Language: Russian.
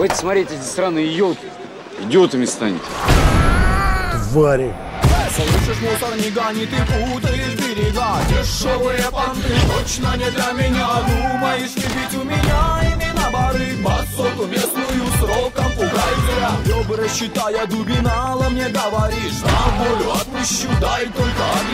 Хватит смотреть эти странные елки. Идиотами станете. Твари. Слышишь, мусор не гони, ты путаешь берега Дешевые понты точно не для меня Думаешь, не бить у меня именно бары Басоту местную сроком пугай зря Ребра считая дубинала мне говоришь На волю отпущу, дай только адреса